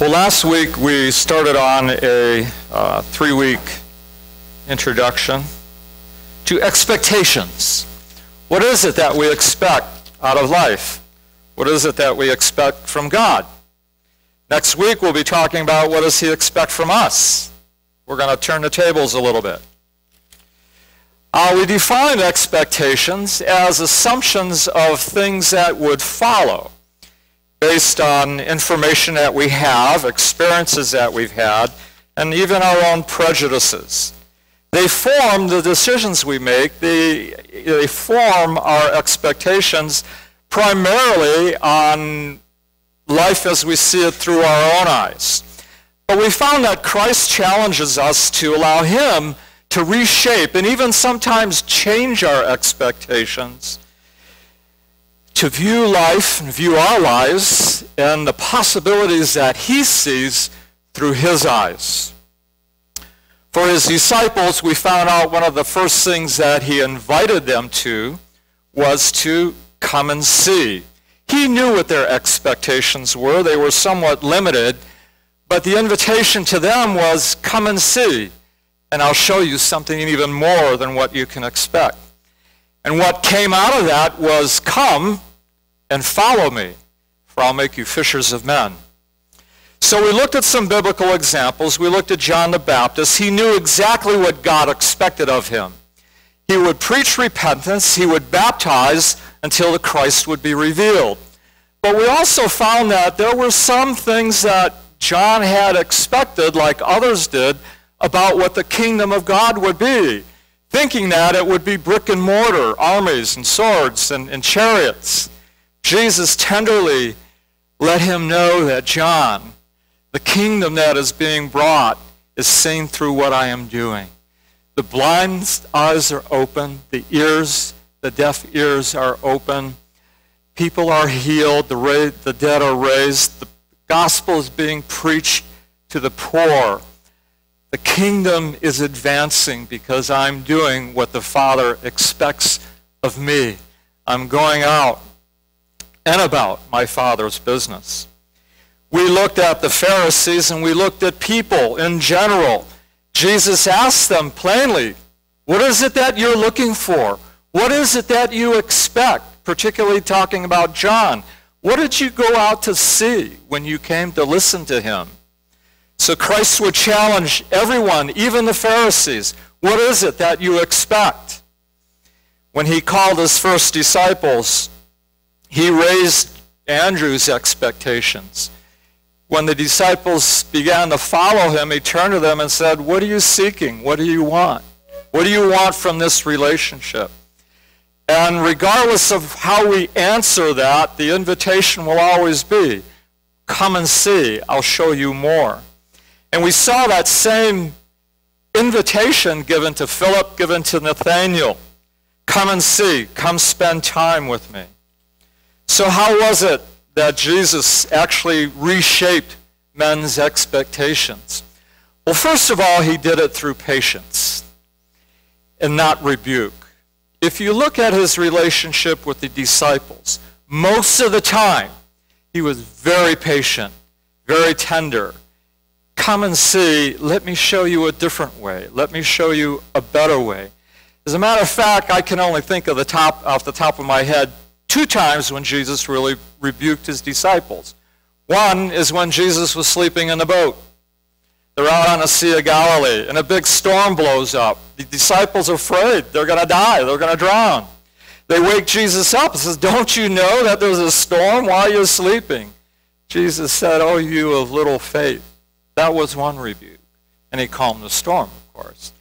Well, last week we started on a uh, three week introduction to expectations. What is it that we expect out of life? What is it that we expect from God? Next week we'll be talking about what does he expect from us? We're going to turn the tables a little bit. Uh, we define expectations as assumptions of things that would follow based on information that we have, experiences that we've had, and even our own prejudices. They form the decisions we make. They, they form our expectations primarily on life as we see it through our own eyes. But we found that Christ challenges us to allow him to reshape and even sometimes change our expectations to view life and view our lives and the possibilities that he sees through his eyes. For his disciples, we found out one of the first things that he invited them to was to come and see. He knew what their expectations were. They were somewhat limited, but the invitation to them was come and see, and I'll show you something even more than what you can expect. And what came out of that was come and follow me, for I'll make you fishers of men. So we looked at some biblical examples. We looked at John the Baptist. He knew exactly what God expected of him. He would preach repentance. He would baptize until the Christ would be revealed. But we also found that there were some things that John had expected, like others did, about what the kingdom of God would be, thinking that it would be brick and mortar, armies and swords and, and chariots. Jesus tenderly let him know that John, the kingdom that is being brought, is seen through what I am doing. The blind eyes are open, the ears, the deaf ears are open, people are healed, the, ra- the dead are raised, the gospel is being preached to the poor. The kingdom is advancing because I'm doing what the Father expects of me. I'm going out and about my Father's business. We looked at the Pharisees and we looked at people in general. Jesus asked them plainly, What is it that you're looking for? What is it that you expect? Particularly talking about John. What did you go out to see when you came to listen to him? So Christ would challenge everyone, even the Pharisees. What is it that you expect? When he called his first disciples, he raised Andrew's expectations. When the disciples began to follow him, he turned to them and said, What are you seeking? What do you want? What do you want from this relationship? And regardless of how we answer that, the invitation will always be, Come and see, I'll show you more. And we saw that same invitation given to Philip, given to Nathanael. Come and see, come spend time with me. So, how was it that Jesus actually reshaped men's expectations? Well, first of all, he did it through patience and not rebuke. If you look at his relationship with the disciples, most of the time, he was very patient, very tender. Come and see, let me show you a different way. Let me show you a better way. As a matter of fact, I can only think of the top off the top of my head two times when Jesus really rebuked his disciples. One is when Jesus was sleeping in the boat. They're out on the Sea of Galilee, and a big storm blows up. The disciples are afraid. They're going to die. They're going to drown. They wake Jesus up and says, Don't you know that there's a storm while you're sleeping? Jesus said, Oh, you of little faith. That was one rebuke. And he calmed the storm, of course.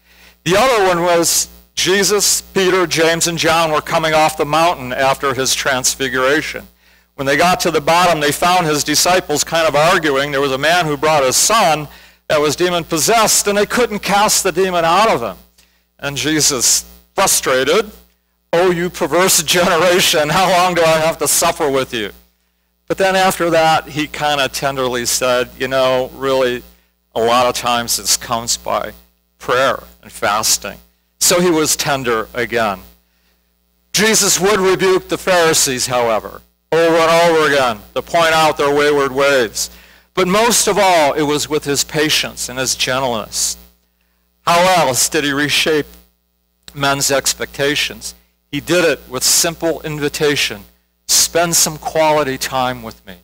The other one was Jesus, Peter, James, and John were coming off the mountain after his transfiguration. When they got to the bottom, they found his disciples kind of arguing. There was a man who brought his son that was demon possessed, and they couldn't cast the demon out of him. And Jesus, frustrated, Oh, you perverse generation, how long do I have to suffer with you? But then after that, he kind of tenderly said, You know, really, a lot of times this comes by prayer and fasting. So he was tender again. Jesus would rebuke the Pharisees, however, over and over again to point out their wayward ways. But most of all, it was with his patience and his gentleness. How else did he reshape men's expectations? He did it with simple invitation spend some quality time with me.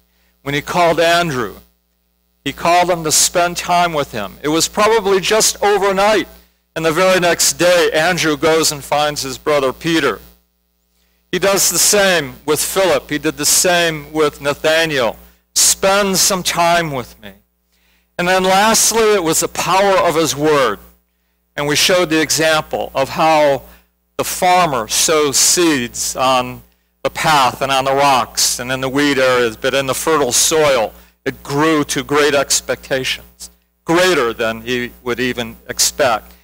When he called Andrew, he called him to spend time with him. It was probably just overnight. And the very next day, Andrew goes and finds his brother Peter. He does the same with Philip. He did the same with Nathaniel. Spend some time with me. And then lastly, it was the power of his word. And we showed the example of how the farmer sows seeds on the path and on the rocks and in the weed areas, but in the fertile soil, it grew to great expectations, greater than he would even expect.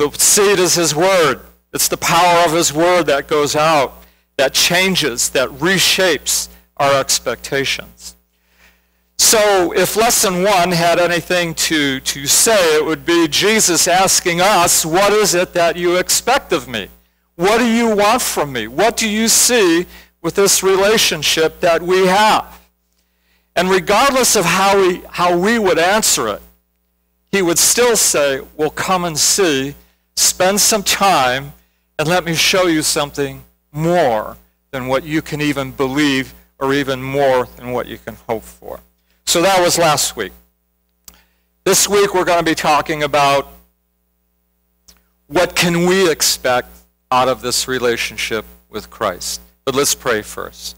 The seed is his word. It's the power of his word that goes out, that changes, that reshapes our expectations. So if lesson one had anything to, to say, it would be Jesus asking us, what is it that you expect of me? What do you want from me? What do you see with this relationship that we have? And regardless of how we, how we would answer it, he would still say, well, come and see, spend some time, and let me show you something more than what you can even believe or even more than what you can hope for. So that was last week. This week we're going to be talking about what can we expect out of this relationship with Christ. But let's pray first.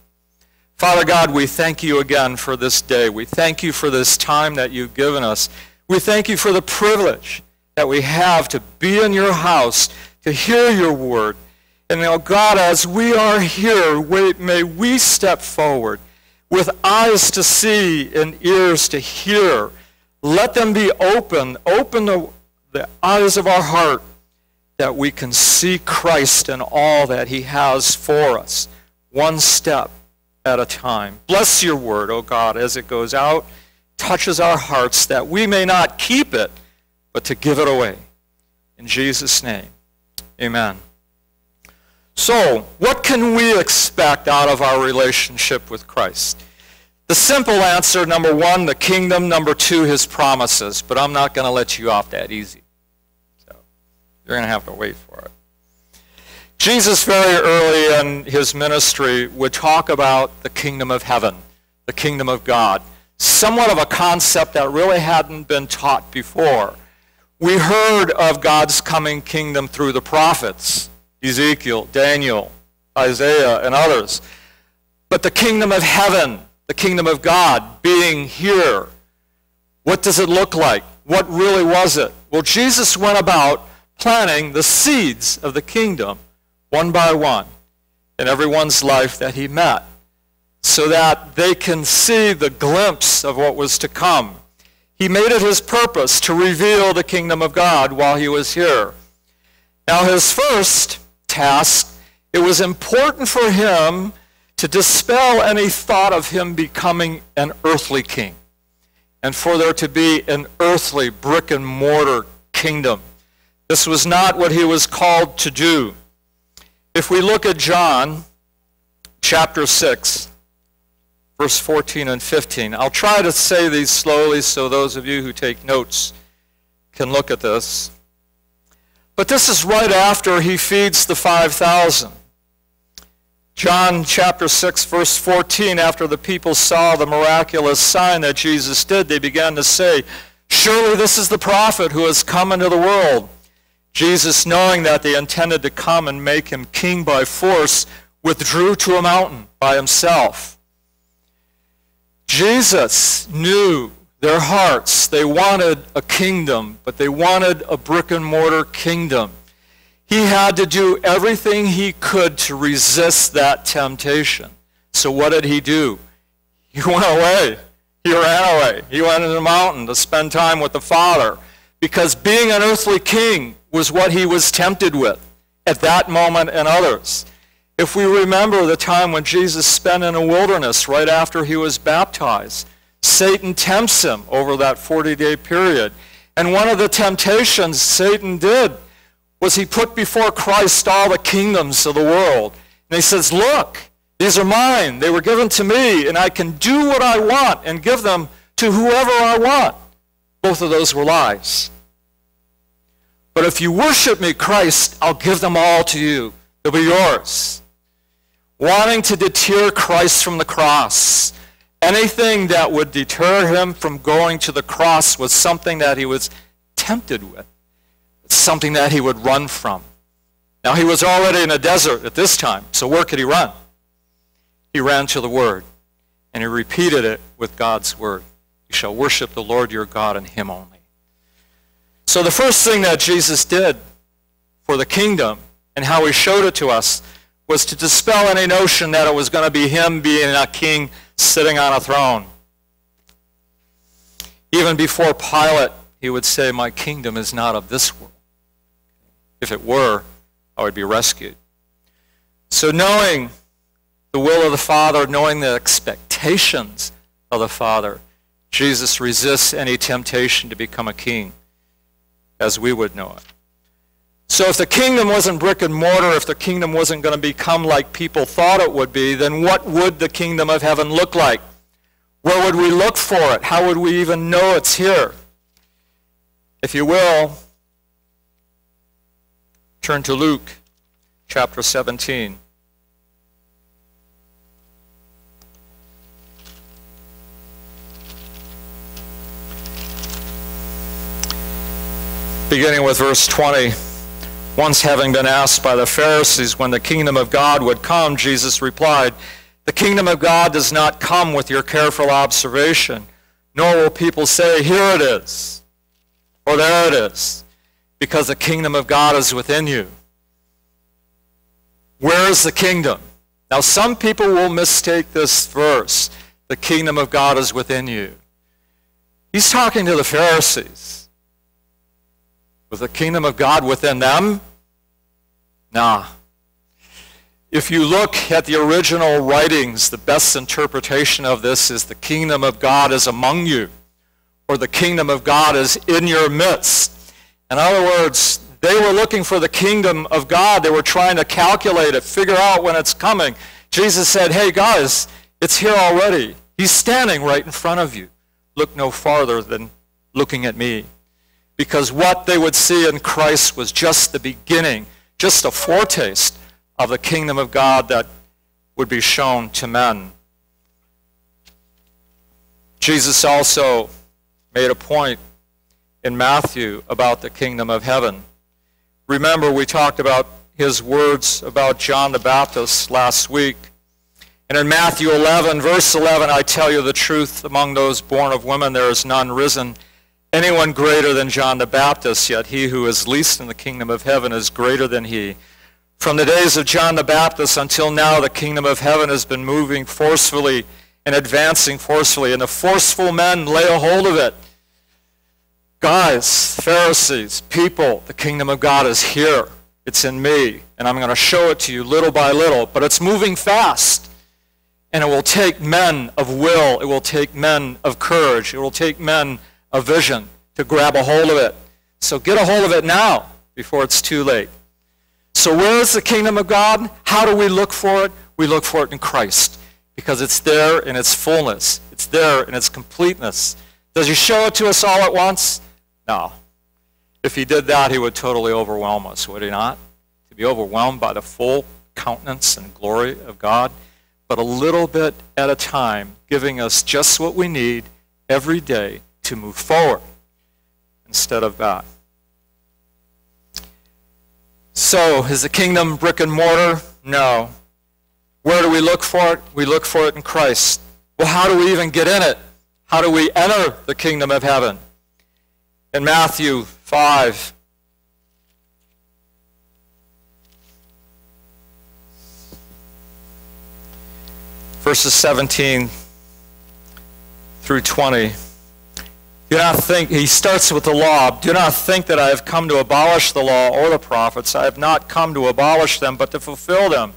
Father God, we thank you again for this day. We thank you for this time that you've given us. We thank you for the privilege that we have to be in your house, to hear your word. And now, God, as we are here, may we step forward with eyes to see and ears to hear. Let them be open. Open the, the eyes of our heart that we can see Christ and all that he has for us, one step at a time. Bless your word, O oh God, as it goes out, touches our hearts, that we may not keep it, but to give it away. In Jesus' name, amen. So, what can we expect out of our relationship with Christ? The simple answer, number one, the kingdom. Number two, his promises. But I'm not going to let you off that easy. So, you're going to have to wait for it. Jesus, very early in his ministry, would talk about the kingdom of heaven, the kingdom of God. Somewhat of a concept that really hadn't been taught before. We heard of God's coming kingdom through the prophets. Ezekiel, Daniel, Isaiah, and others. But the kingdom of heaven, the kingdom of God being here, what does it look like? What really was it? Well, Jesus went about planting the seeds of the kingdom one by one in everyone's life that he met so that they can see the glimpse of what was to come. He made it his purpose to reveal the kingdom of God while he was here. Now, his first task, it was important for him to dispel any thought of him becoming an earthly king and for there to be an earthly brick and mortar kingdom. This was not what he was called to do. If we look at John chapter 6, verse 14 and 15, I'll try to say these slowly so those of you who take notes can look at this. But this is right after he feeds the 5,000. John chapter 6, verse 14, after the people saw the miraculous sign that Jesus did, they began to say, Surely this is the prophet who has come into the world. Jesus, knowing that they intended to come and make him king by force, withdrew to a mountain by himself. Jesus knew their hearts. They wanted a kingdom, but they wanted a brick and mortar kingdom. He had to do everything he could to resist that temptation. So what did he do? He went away. He ran away. He went into the mountain to spend time with the Father because being an earthly king was what he was tempted with at that moment and others. If we remember the time when Jesus spent in a wilderness right after he was baptized, Satan tempts him over that 40 day period. And one of the temptations Satan did was he put before Christ all the kingdoms of the world. And he says, Look, these are mine. They were given to me, and I can do what I want and give them to whoever I want. Both of those were lies. But if you worship me, Christ, I'll give them all to you. They'll be yours. Wanting to deter Christ from the cross. Anything that would deter him from going to the cross was something that he was tempted with, something that he would run from. Now, he was already in a desert at this time, so where could he run? He ran to the Word, and he repeated it with God's Word. You shall worship the Lord your God and him only. So the first thing that Jesus did for the kingdom and how he showed it to us was to dispel any notion that it was going to be him being a king sitting on a throne. Even before Pilate, he would say, My kingdom is not of this world. If it were, I would be rescued. So, knowing the will of the Father, knowing the expectations of the Father, Jesus resists any temptation to become a king as we would know it. So if the kingdom wasn't brick and mortar, if the kingdom wasn't going to become like people thought it would be, then what would the kingdom of heaven look like? Where would we look for it? How would we even know it's here? If you will, turn to Luke chapter 17. beginning with verse 20. Once having been asked by the Pharisees when the kingdom of God would come, Jesus replied, The kingdom of God does not come with your careful observation, nor will people say, Here it is, or there it is, because the kingdom of God is within you. Where is the kingdom? Now, some people will mistake this verse. The kingdom of God is within you. He's talking to the Pharisees. Was the kingdom of God within them? Nah. If you look at the original writings, the best interpretation of this is the kingdom of God is among you, or the kingdom of God is in your midst. In other words, they were looking for the kingdom of God. They were trying to calculate it, figure out when it's coming. Jesus said, Hey, guys, it's here already. He's standing right in front of you. Look no farther than looking at me because what they would see in Christ was just the beginning, just a foretaste of the kingdom of God that would be shown to men. Jesus also made a point in Matthew about the kingdom of heaven. Remember, we talked about his words about John the Baptist last week. And in Matthew 11, verse 11, I tell you the truth, among those born of women there is none risen anyone greater than John the Baptist, yet he who is least in the kingdom of heaven is greater than he. From the days of John the Baptist until now, the kingdom of heaven has been moving forcefully and advancing forcefully, and the forceful men lay a hold of it. Guys, Pharisees, people, the kingdom of God is here. It's in me, and I'm going to show it to you little by little, but it's moving fast. And it will take men of will, it will take men of courage, it will take men a vision to grab a hold of it. So get a hold of it now before it's too late. So, where is the kingdom of God? How do we look for it? We look for it in Christ because it's there in its fullness, it's there in its completeness. Does He show it to us all at once? No. If He did that, He would totally overwhelm us, would He not? To be overwhelmed by the full countenance and glory of God, but a little bit at a time, giving us just what we need every day to move forward instead of back. So, is the kingdom brick and mortar? No. Where do we look for it? We look for it in Christ. Well, how do we even get in it? How do we enter the kingdom of heaven? In Matthew 5, verses 17 through 20. Do not think, he starts with the law. Do not think that I have come to abolish the law or the prophets. I have not come to abolish them, but to fulfill them.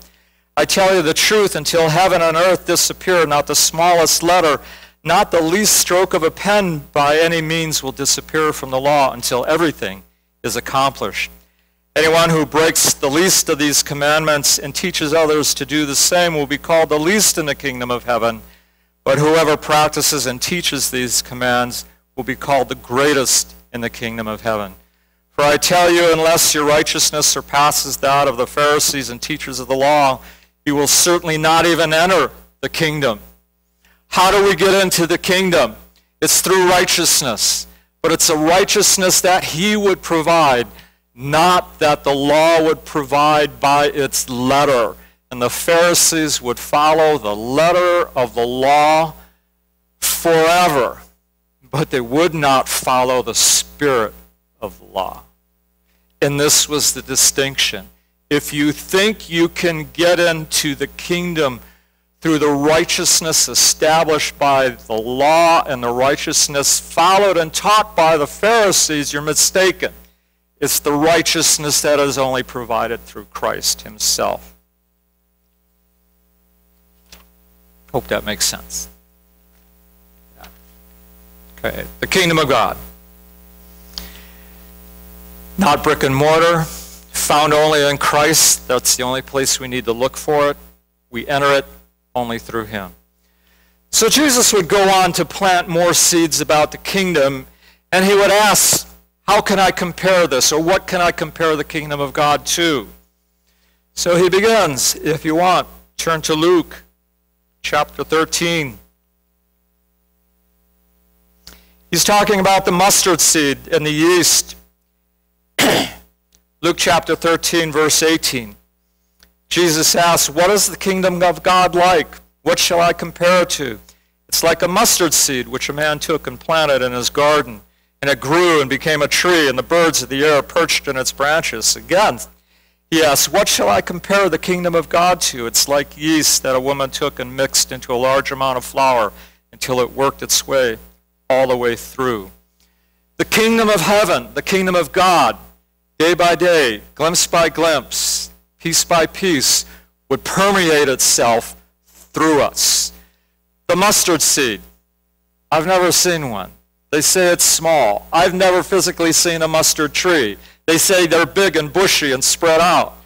I tell you the truth, until heaven and earth disappear, not the smallest letter, not the least stroke of a pen by any means will disappear from the law until everything is accomplished. Anyone who breaks the least of these commandments and teaches others to do the same will be called the least in the kingdom of heaven. But whoever practices and teaches these commands will be called the greatest in the kingdom of heaven. For I tell you, unless your righteousness surpasses that of the Pharisees and teachers of the law, you will certainly not even enter the kingdom. How do we get into the kingdom? It's through righteousness. But it's a righteousness that he would provide, not that the law would provide by its letter. And the Pharisees would follow the letter of the law forever, but they would not follow the spirit of the law. And this was the distinction. If you think you can get into the kingdom through the righteousness established by the law and the righteousness followed and taught by the Pharisees, you're mistaken. It's the righteousness that is only provided through Christ himself. Hope that makes sense. Okay, the kingdom of God. Not brick and mortar, found only in Christ. That's the only place we need to look for it. We enter it only through him. So Jesus would go on to plant more seeds about the kingdom, and he would ask, How can I compare this? Or what can I compare the kingdom of God to? So he begins, if you want, turn to Luke chapter 13. He's talking about the mustard seed and the yeast. Luke chapter 13, verse 18. Jesus asks, What is the kingdom of God like? What shall I compare it to? It's like a mustard seed which a man took and planted in his garden, and it grew and became a tree, and the birds of the air perched in its branches. Again, he asks, What shall I compare the kingdom of God to? It's like yeast that a woman took and mixed into a large amount of flour until it worked its way all the way through. The kingdom of heaven, the kingdom of God, day by day, glimpse by glimpse, piece by piece, would permeate itself through us. The mustard seed. I've never seen one. They say it's small. I've never physically seen a mustard tree. They say they're big and bushy and spread out.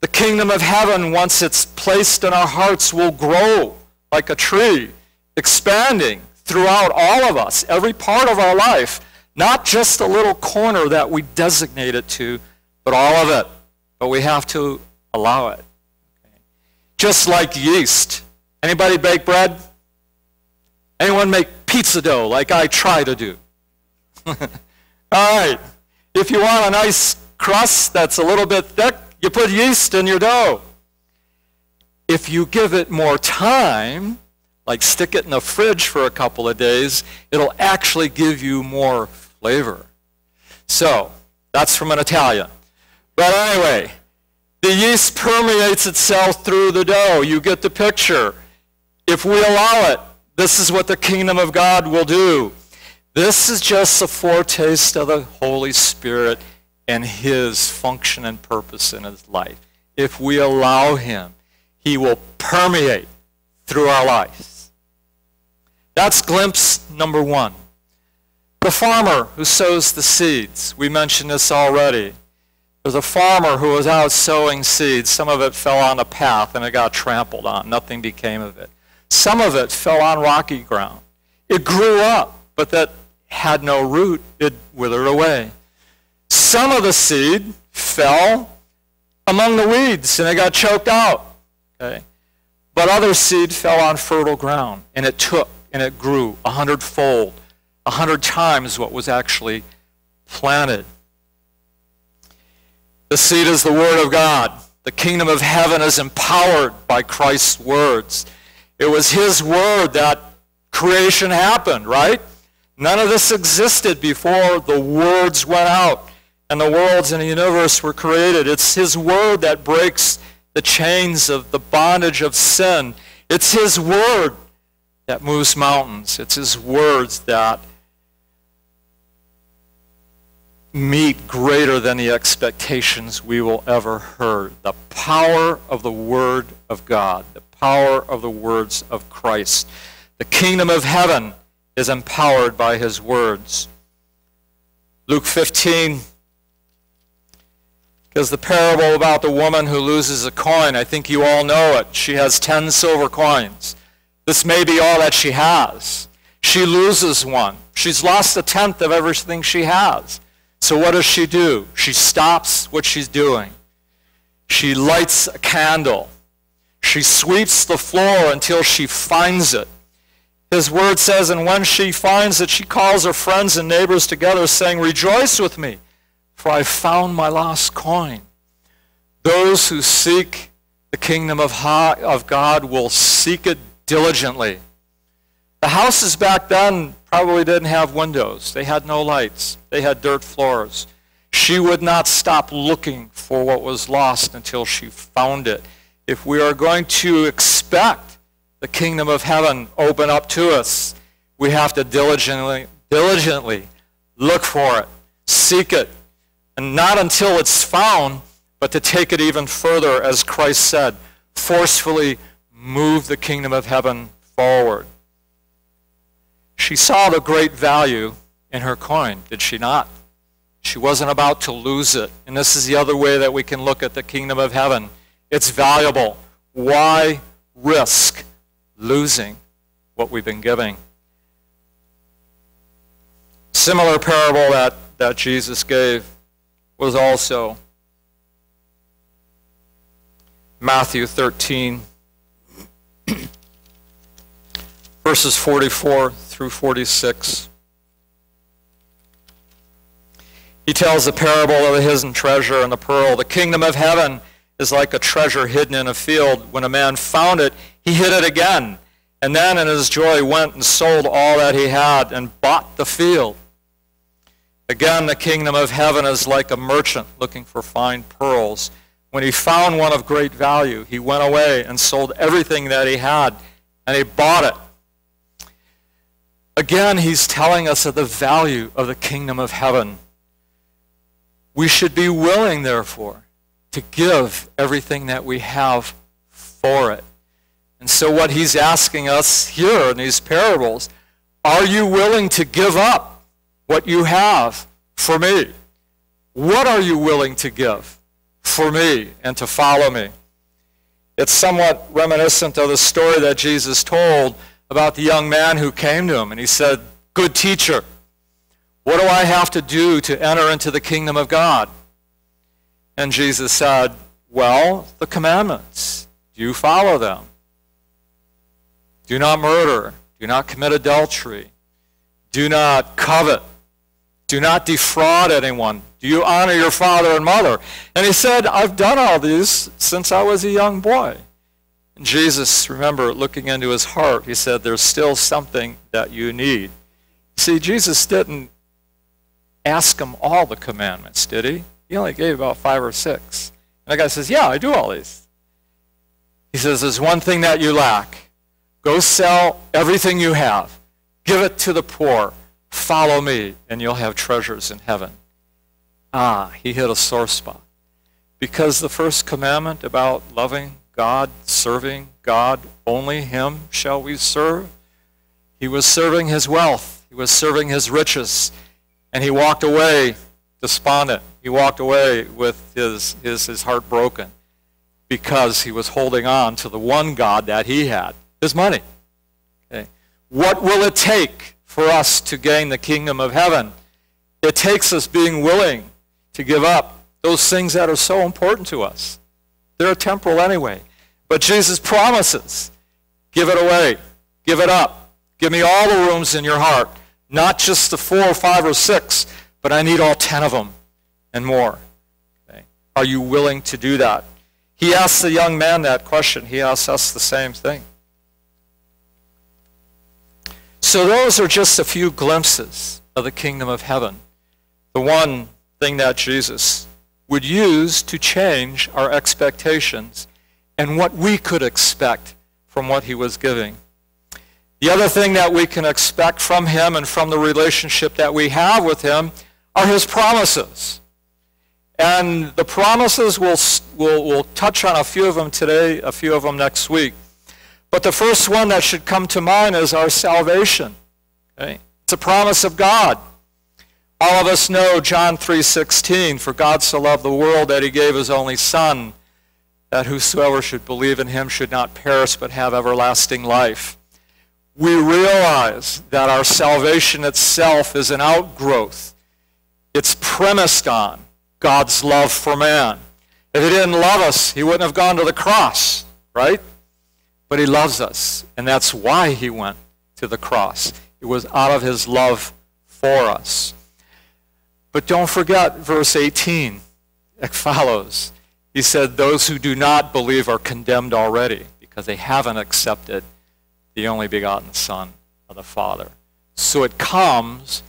The kingdom of heaven, once it's placed in our hearts, will grow like a tree, expanding throughout all of us, every part of our life, not just a little corner that we designate it to, but all of it but we have to allow it. Okay. Just like yeast. Anybody bake bread? Anyone make pizza dough like I try to do? All right. If you want a nice crust that's a little bit thick, you put yeast in your dough. If you give it more time, like stick it in the fridge for a couple of days, it'll actually give you more flavor. So, that's from an Italian. But anyway, the yeast permeates itself through the dough. You get the picture. If we allow it, this is what the kingdom of God will do. This is just a foretaste of the Holy Spirit and his function and purpose in his life. If we allow him, he will permeate through our lives. That's glimpse number one. The farmer who sows the seeds. We mentioned this already. There's a farmer who was out sowing seeds. Some of it fell on a path and it got trampled on. Nothing became of it. Some of it fell on rocky ground. It grew up, but that had no root. It withered away. Some of the seed fell among the weeds and it got choked out. Okay? But other seed fell on fertile ground and it took and it grew a hundredfold, a hundred times what was actually planted. The seed is the Word of God. The kingdom of heaven is empowered by Christ's words. It was His Word that creation happened, right? None of this existed before the words went out and the worlds and the universe were created. It's His Word that breaks the chains of the bondage of sin. It's His Word that moves mountains. It's His words that meet greater than the expectations we will ever heard. The power of the Word of God, the power of the words of Christ. The kingdom of heaven is empowered by his words. Luke 15 because the parable about the woman who loses a coin, I think you all know it. She has 10 silver coins. This may be all that she has. She loses one. She's lost a tenth of everything she has. So what does she do? She stops what she's doing. She lights a candle. She sweeps the floor until she finds it. His word says, and when she finds it, she calls her friends and neighbors together, saying, Rejoice with me, for I found my lost coin. Those who seek the kingdom of God will seek it diligently. The houses back then probably didn't have windows. They had no lights. They had dirt floors. She would not stop looking for what was lost until she found it. If we are going to expect the kingdom of heaven open up to us, we have to diligently, diligently look for it, seek it, and not until it's found, but to take it even further, as Christ said, forcefully move the kingdom of heaven forward. She saw the great value in her coin, did she not? She wasn't about to lose it. And this is the other way that we can look at the kingdom of heaven. It's valuable. Why risk losing what we've been giving? Similar parable that, that Jesus gave was also Matthew 13, verses 44 through 46. He tells the parable of the hidden treasure and the pearl. The kingdom of heaven is like a treasure hidden in a field. When a man found it, he hid it again. And then in his joy went and sold all that he had and bought the field. Again, the kingdom of heaven is like a merchant looking for fine pearls. When he found one of great value, he went away and sold everything that he had, and he bought it. Again, he's telling us of the value of the kingdom of heaven. We should be willing, therefore, to give everything that we have for it. And so, what he's asking us here in these parables are you willing to give up what you have for me? What are you willing to give for me and to follow me? It's somewhat reminiscent of the story that Jesus told about the young man who came to him and he said, Good teacher, what do I have to do to enter into the kingdom of God? And Jesus said, Well, the commandments. Do you follow them? Do not murder. Do not commit adultery. Do not covet. Do not defraud anyone. You honor your father and mother? And he said, I've done all these since I was a young boy. And Jesus, remember, looking into his heart, he said, There's still something that you need. See, Jesus didn't ask him all the commandments, did he? He only gave about five or six. And the guy says, Yeah, I do all these. He says, There's one thing that you lack. Go sell everything you have, give it to the poor, follow me, and you'll have treasures in heaven. Ah, he hit a sore spot. Because the first commandment about loving God, serving God, only Him shall we serve. He was serving his wealth, he was serving his riches, and he walked away despondent. He walked away with his, his, his heart broken because he was holding on to the one God that he had his money. Okay. What will it take for us to gain the kingdom of heaven? It takes us being willing to give up those things that are so important to us. They're temporal anyway. But Jesus promises give it away, give it up. Give me all the rooms in your heart, not just the four or five or six, but I need all ten of them and more. Okay? Are you willing to do that? He asked the young man that question. He asks us the same thing. So, those are just a few glimpses of the kingdom of heaven. The one thing that Jesus would use to change our expectations and what we could expect from what he was giving. The other thing that we can expect from him and from the relationship that we have with him are his promises. And the promises, we'll, we'll, we'll touch on a few of them today, a few of them next week. But the first one that should come to mind is our salvation. Okay? It's a promise of God. All of us know John 3:16, for God so loved the world that he gave his only son that whosoever should believe in him should not perish but have everlasting life. we realize that our salvation itself is an outgrowth. It's premised on God's love for man. If he didn't love us, he wouldn't have gone to the cross, right? But he loves us, and that's why he went to the cross. It was out of his love for us. But don't forget verse 18. It follows. He said, Those who do not believe are condemned already because they haven't accepted the only begotten Son of the Father. So it comes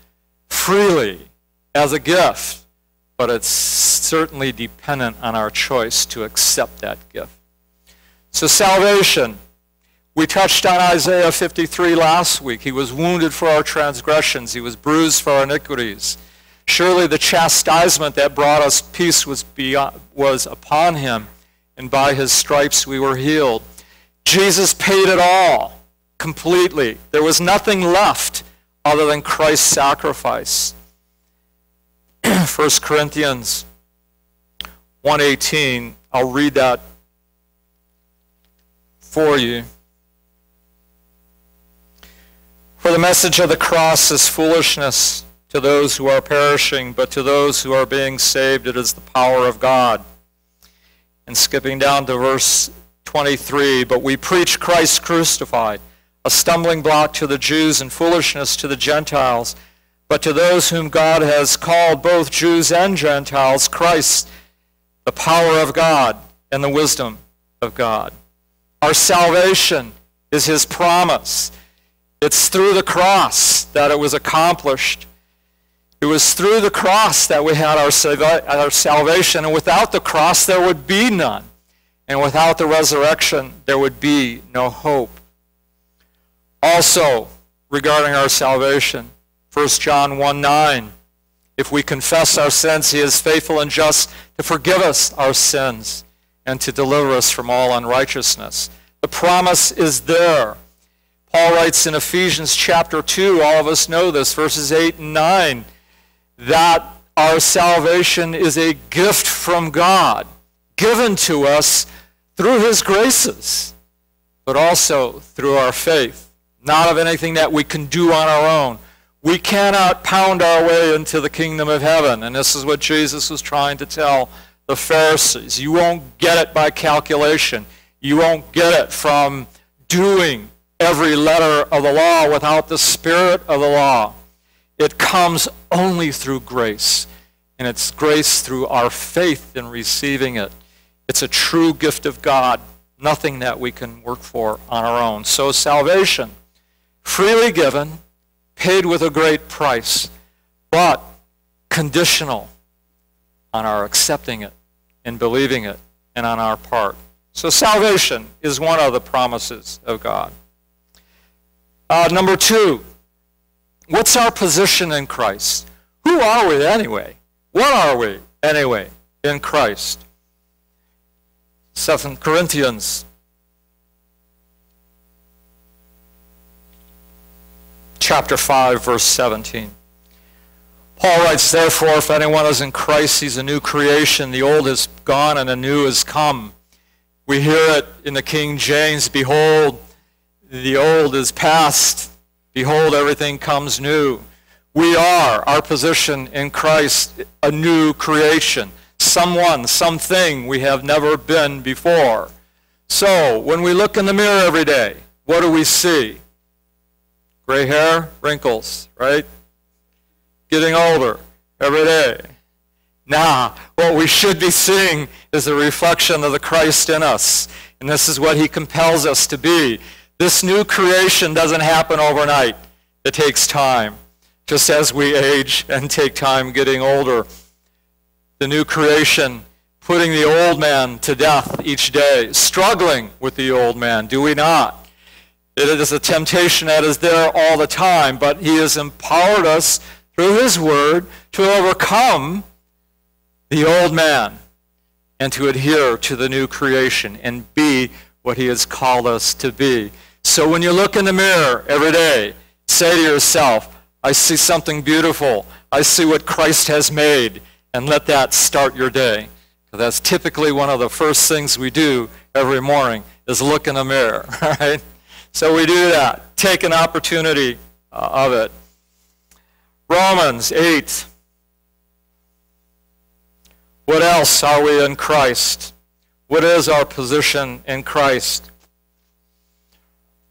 freely as a gift, but it's certainly dependent on our choice to accept that gift. So, salvation. We touched on Isaiah 53 last week. He was wounded for our transgressions, he was bruised for our iniquities. Surely the chastisement that brought us peace was, beyond, was upon him, and by his stripes we were healed. Jesus paid it all completely. There was nothing left other than Christ's sacrifice. 1 Corinthians 1:18, I'll read that for you. For the message of the cross is foolishness to those who are perishing, but to those who are being saved, it is the power of God. And skipping down to verse 23, but we preach Christ crucified, a stumbling block to the Jews and foolishness to the Gentiles. But to those whom God has called, both Jews and Gentiles, Christ, the power of God and the wisdom of God. Our salvation is his promise. It's through the cross that it was accomplished. It was through the cross that we had our, uh, our salvation, and without the cross, there would be none. And without the resurrection, there would be no hope. Also, regarding our salvation, 1 John 1 9, if we confess our sins, he is faithful and just to forgive us our sins and to deliver us from all unrighteousness. The promise is there. Paul writes in Ephesians chapter 2, all of us know this, verses 8 and 9 that our salvation is a gift from God, given to us through his graces, but also through our faith, not of anything that we can do on our own. We cannot pound our way into the kingdom of heaven. And this is what Jesus was trying to tell the Pharisees. You won't get it by calculation. You won't get it from doing every letter of the law without the spirit of the law. It comes only through grace, and it's grace through our faith in receiving it. It's a true gift of God, nothing that we can work for on our own. So, salvation, freely given, paid with a great price, but conditional on our accepting it and believing it and on our part. So, salvation is one of the promises of God. Uh, number two, What's our position in Christ? Who are we anyway? What are we anyway in Christ? 2 Corinthians chapter 5 verse 17. Paul writes, Therefore, if anyone is in Christ, he's a new creation. The old is gone and the new is come. We hear it in the King James, Behold, the old is past, Behold, everything comes new. We are, our position in Christ, a new creation. Someone, something we have never been before. So, when we look in the mirror every day, what do we see? Gray hair, wrinkles, right? Getting older every day. Now, what we should be seeing is a reflection of the Christ in us. And this is what he compels us to be. This new creation doesn't happen overnight. It takes time, just as we age and take time getting older. The new creation, putting the old man to death each day, struggling with the old man, do we not? It is a temptation that is there all the time, but he has empowered us through his word to overcome the old man and to adhere to the new creation and be what he has called us to be. So when you look in the mirror every day, say to yourself, I see something beautiful. I see what Christ has made. And let that start your day. That's typically one of the first things we do every morning is look in the mirror, right? So we do that. take an opportunity uh, of it. Romans 8. What else are we in Christ? What is our position in Christ?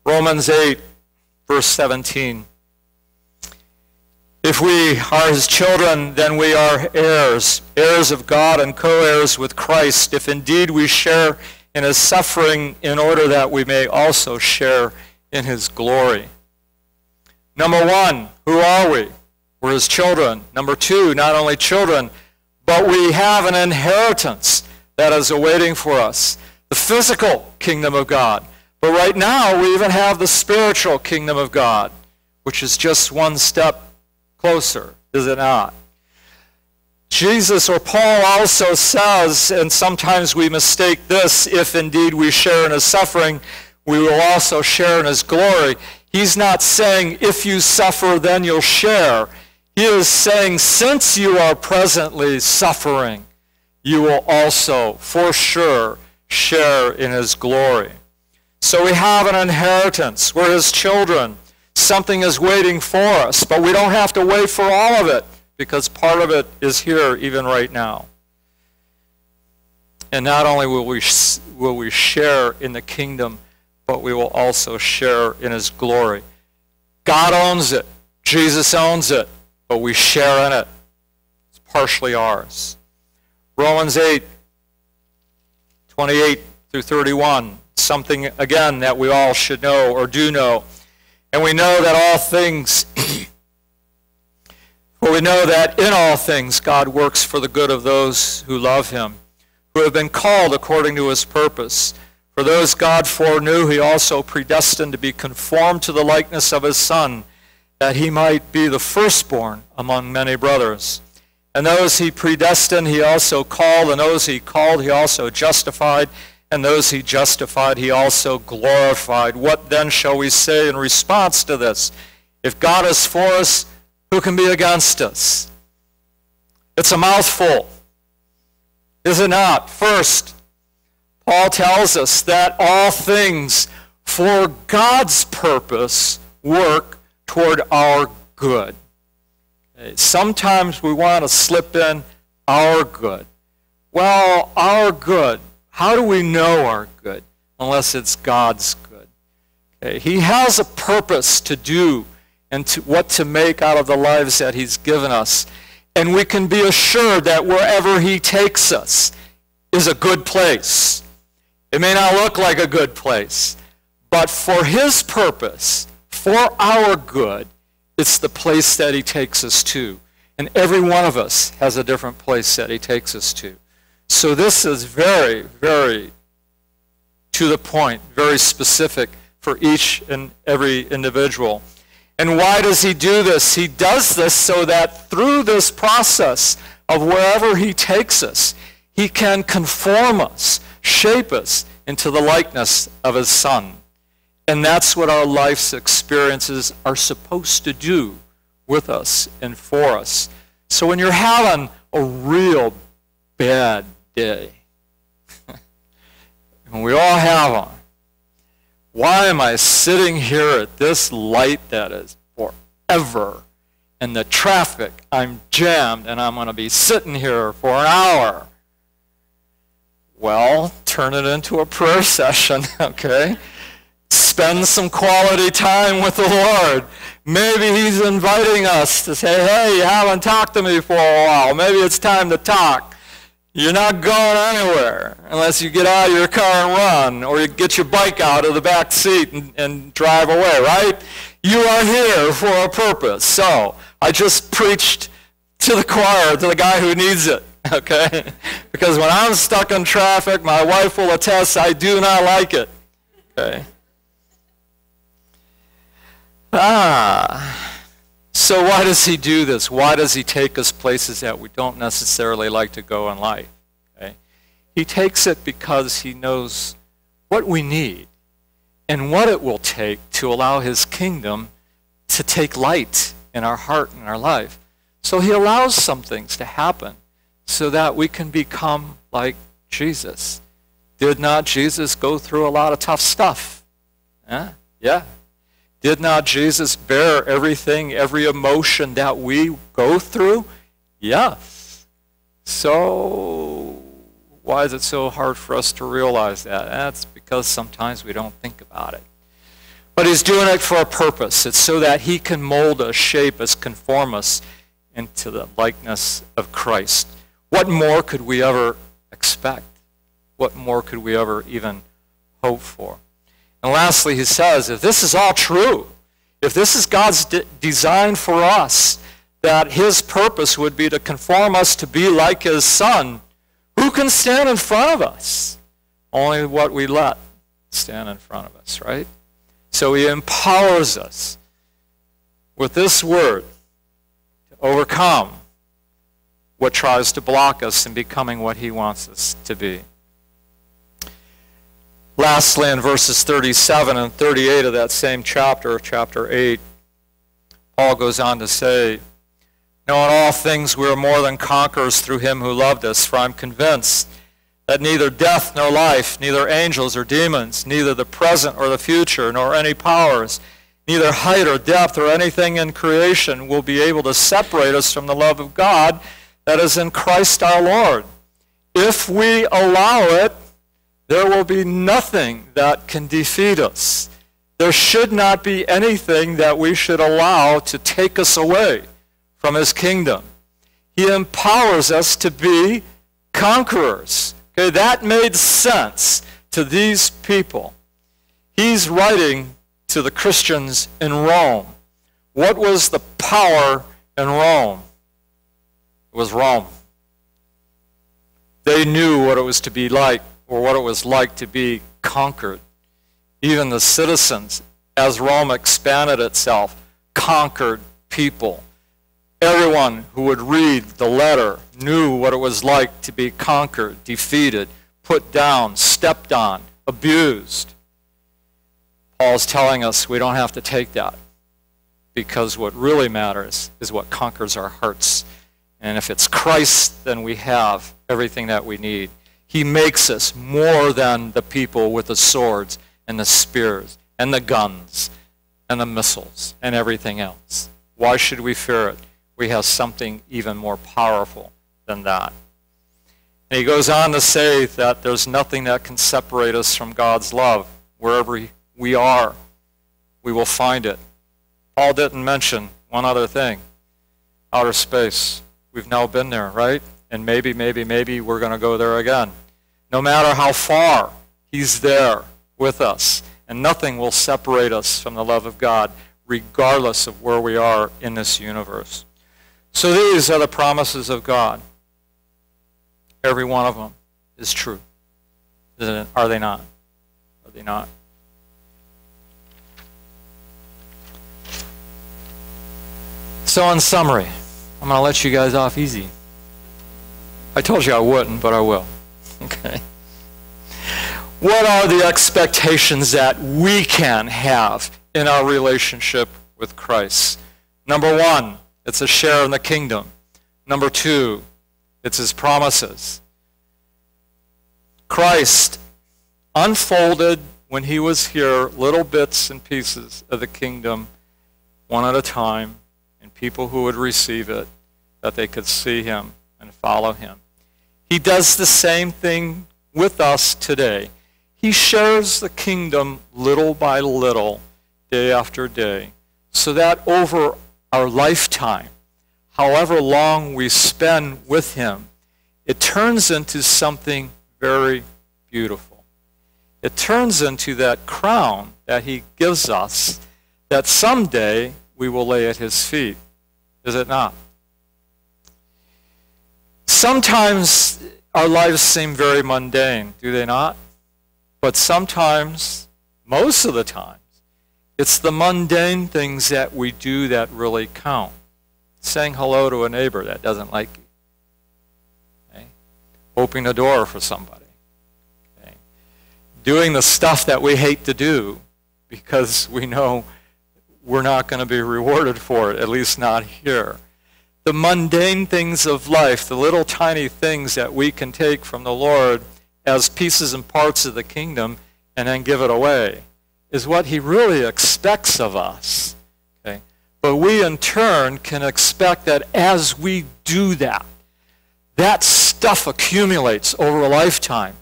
Romans 8, verse 17. If we are his children, then we are heirs, heirs of God and co heirs with Christ, if indeed we share in his suffering, in order that we may also share in his glory. Number one, who are we? We're his children. Number two, not only children, but we have an inheritance that is awaiting for us the physical kingdom of God. But right now, we even have the spiritual kingdom of God, which is just one step closer, is it not? Jesus or Paul also says, and sometimes we mistake this, if indeed we share in his suffering, we will also share in his glory. He's not saying, if you suffer, then you'll share. He is saying, since you are presently suffering, you will also, for sure, share in his glory. So we have an inheritance. We're his children. Something is waiting for us, but we don't have to wait for all of it because part of it is here even right now. And not only will we, will we share in the kingdom, but we will also share in his glory. God owns it. Jesus owns it, but we share in it. It's partially ours. Romans 8, 28 through 31, something again that we all should know or do know. And we know that all things, for we know that in all things God works for the good of those who love him, who have been called according to his purpose. For those God foreknew, he also predestined to be conformed to the likeness of his Son, that he might be the firstborn among many brothers. And those he predestined, he also called, and those he called, he also justified and those he justified, he also glorified. What then shall we say in response to this? If God is for us, who can be against us? It's a mouthful, is it not? First, Paul tells us that all things for God's purpose work toward our good. Sometimes we want to slip in our good. Well, our good how do we know our good unless it's God's good? Okay. He has a purpose to do and to, what to make out of the lives that He's given us. And we can be assured that wherever He takes us is a good place. It may not look like a good place, but for His purpose, for our good, it's the place that He takes us to. And every one of us has a different place that He takes us to. So this is very, very to the point, very specific for each and every individual. And why does he do this? He does this so that through this process of wherever he takes us, he can conform us, shape us into the likeness of his son. And that's what our life's experiences are supposed to do with us and for us. So when you're having a real bad day. and we all have them. Why am I sitting here at this light that is forever? And the traffic, I'm jammed, and I'm going to be sitting here for an hour. Well, turn it into a prayer session, okay? Spend some quality time with the Lord. Maybe He's inviting us to say, hey, you haven't talked to me for a while. Maybe it's time to talk. You're not going anywhere unless you get out of your car and run, or you get your bike out of the back seat and, and drive away, right? You are here for a purpose. So I just preached to the choir, to the guy who needs it, okay? Because when I'm stuck in traffic, my wife will attest I do not like it, okay? Ah. So why does he do this? Why does he take us places that we don't necessarily like to go in life? Okay? He takes it because he knows what we need and what it will take to allow his kingdom to take light in our heart and our life. So he allows some things to happen so that we can become like Jesus. Did not Jesus go through a lot of tough stuff? Yeah. Yeah. Did not Jesus bear everything, every emotion that we go through? Yes. So, why is it so hard for us to realize that? That's because sometimes we don't think about it. But he's doing it for a purpose. It's so that he can mold us, shape us, conform us into the likeness of Christ. What more could we ever expect? What more could we ever even hope for? And lastly, he says, if this is all true, if this is God's de- design for us, that his purpose would be to conform us to be like his son, who can stand in front of us? Only what we let stand in front of us, right? So he empowers us with this word to overcome what tries to block us in becoming what he wants us to be. Lastly, in verses 37 and 38 of that same chapter, chapter 8, Paul goes on to say, Now in all things we are more than conquerors through him who loved us, for I'm convinced that neither death nor life, neither angels or demons, neither the present or the future, nor any powers, neither height or depth or anything in creation will be able to separate us from the love of God that is in Christ our Lord. If we allow it, there will be nothing that can defeat us. There should not be anything that we should allow to take us away from his kingdom. He empowers us to be conquerors. Okay, that made sense to these people. He's writing to the Christians in Rome. What was the power in Rome? It was Rome. They knew what it was to be like or what it was like to be conquered. Even the citizens, as Rome expanded itself, conquered people. Everyone who would read the letter knew what it was like to be conquered, defeated, put down, stepped on, abused. Paul's telling us we don't have to take that because what really matters is what conquers our hearts. And if it's Christ, then we have everything that we need. He makes us more than the people with the swords and the spears and the guns and the missiles and everything else. Why should we fear it? We have something even more powerful than that. And he goes on to say that there's nothing that can separate us from God's love. Wherever we are, we will find it. Paul didn't mention one other thing outer space. We've now been there, right? And maybe, maybe, maybe we're going to go there again. No matter how far, He's there with us. And nothing will separate us from the love of God, regardless of where we are in this universe. So these are the promises of God. Every one of them is true. Are they not? Are they not? So, in summary, I'm going to let you guys off easy. I told you I wouldn't, but I will. Okay. What are the expectations that we can have in our relationship with Christ? Number one, it's a share in the kingdom. Number two, it's his promises. Christ unfolded when he was here little bits and pieces of the kingdom, one at a time, and people who would receive it, that they could see him and follow him. He does the same thing with us today. He shares the kingdom little by little, day after day, so that over our lifetime, however long we spend with Him, it turns into something very beautiful. It turns into that crown that He gives us that someday we will lay at His feet. Is it not? Sometimes our lives seem very mundane, do they not? But sometimes, most of the times, it's the mundane things that we do that really count. Saying hello to a neighbor that doesn't like you. Okay? Opening a door for somebody. Okay? Doing the stuff that we hate to do because we know we're not going to be rewarded for it, at least not here the mundane things of life, the little tiny things that we can take from the Lord as pieces and parts of the kingdom and then give it away. is what he really expects of us. Okay? But we in turn can expect that as we do that, that stuff accumulates over a lifetime.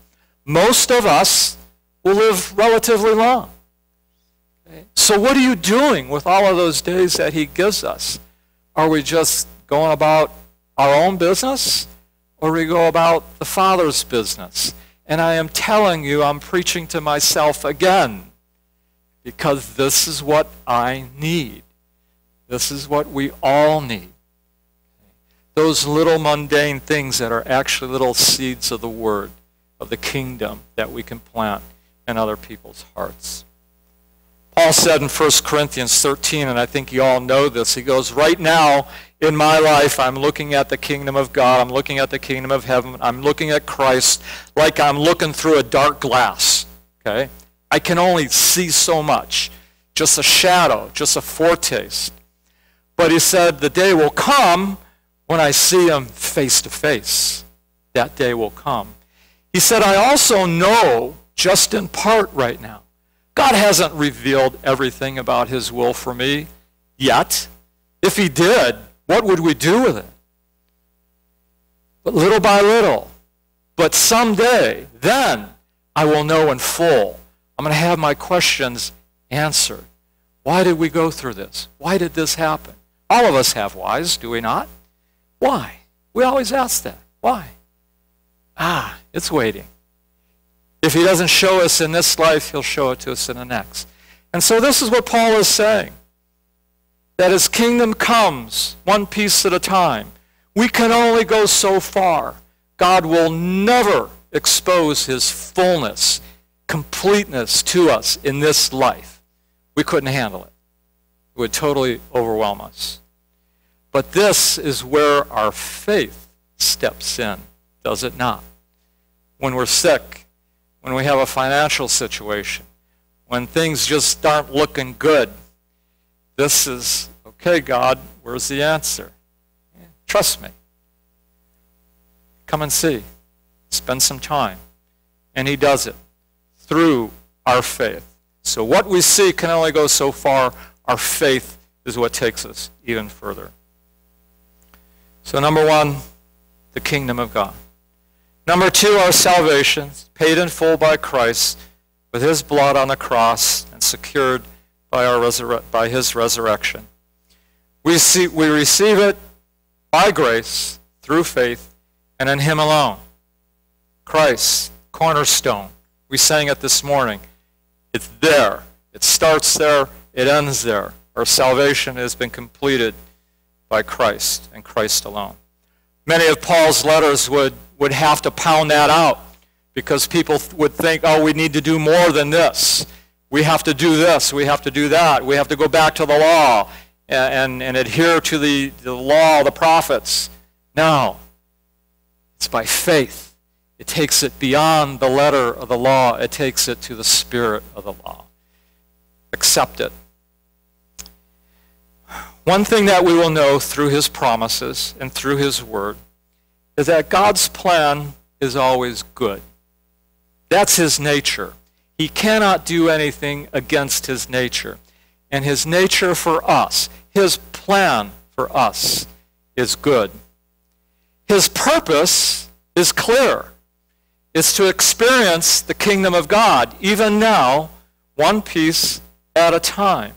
Most of us will live relatively long. Okay? So, what are you doing with all of those days that He gives us? Are we just going about our own business, or we go about the Father's business? And I am telling you, I'm preaching to myself again because this is what I need. This is what we all need. Those little mundane things that are actually little seeds of the Word, of the kingdom that we can plant in other people's hearts. Paul said in 1 Corinthians 13, and I think you all know this, he goes, Right now in my life, I'm looking at the kingdom of God, I'm looking at the kingdom of heaven, I'm looking at Christ like I'm looking through a dark glass. Okay? I can only see so much, just a shadow, just a foretaste. But he said, The day will come when I see him face to face. That day will come. He said, I also know just in part right now. God hasn't revealed everything about his will for me yet. If he did, what would we do with it? But little by little. But someday, then, I will know in full. I'm going to have my questions answered. Why did we go through this? Why did this happen? All of us have whys, do we not? Why? We always ask that. Why? Ah, it's waiting. If he doesn't show us in this life, he'll show it to us in the next. And so this is what Paul is saying. That his kingdom comes one piece at a time. We can only go so far. God will never expose his fullness, completeness to us in this life. We couldn't handle it. It would totally overwhelm us. But this is where our faith steps in, does it not? When we're sick, when we have a financial situation, when things just aren't looking good, this is, okay, God, where's the answer? Trust me. Come and see. Spend some time. And He does it through our faith. So what we see can only go so far. Our faith is what takes us even further. So, number one, the kingdom of God. Number two, our salvation, paid in full by Christ with his blood on the cross and secured by, our resur- by his resurrection. We, see, we receive it by grace through faith and in him alone. Christ, cornerstone. We sang it this morning. It's there. It starts there. It ends there. Our salvation has been completed by Christ and Christ alone. Many of Paul's letters would, would have to pound that out because people would think, oh, we need to do more than this. We have to do this. We have to do that. We have to go back to the law and, and, and adhere to the, the law, the prophets. No. It's by faith. It takes it beyond the letter of the law. It takes it to the spirit of the law. Accept it. One thing that we will know through his promises and through his word is that God's plan is always good. That's his nature. He cannot do anything against his nature. And his nature for us, his plan for us, is good. His purpose is clear. It's to experience the kingdom of God, even now, one piece at a time.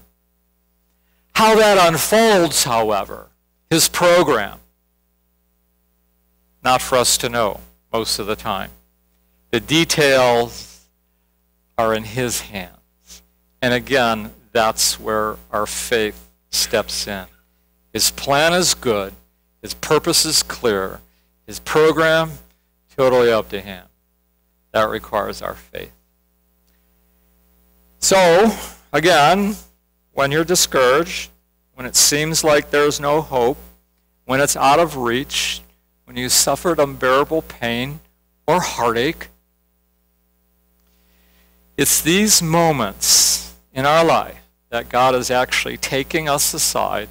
How that unfolds, however, his program, not for us to know most of the time. The details are in his hands. And again, that's where our faith steps in. His plan is good, his purpose is clear, his program totally up to him. That requires our faith. So, again, when you're discouraged, when it seems like there's no hope, when it's out of reach, when you suffered unbearable pain or heartache, it's these moments in our life that God is actually taking us aside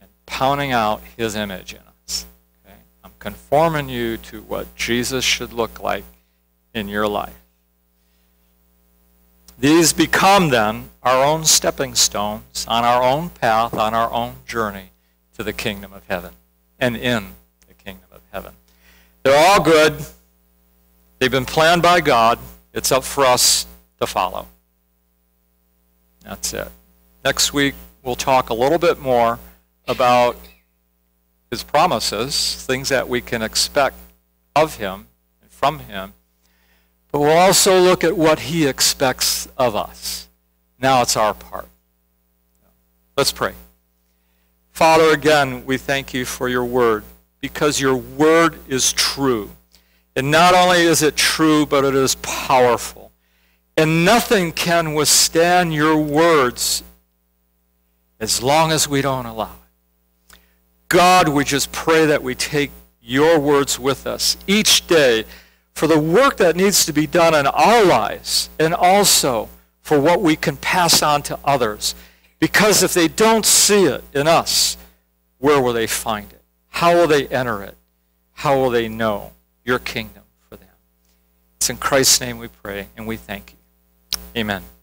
and pounding out his image in us. Okay? I'm conforming you to what Jesus should look like in your life. These become then our own stepping stones on our own path, on our own journey to the kingdom of heaven and in the kingdom of heaven. They're all good. They've been planned by God. It's up for us to follow. That's it. Next week, we'll talk a little bit more about his promises, things that we can expect of him and from him. But we'll also look at what he expects of us. Now it's our part. Let's pray. Father, again, we thank you for your word because your word is true. And not only is it true, but it is powerful. And nothing can withstand your words as long as we don't allow it. God, we just pray that we take your words with us each day for the work that needs to be done in our lives and also for what we can pass on to others. Because if they don't see it in us, where will they find it? How will they enter it? How will they know your kingdom for them? It's in Christ's name we pray and we thank you. Amen.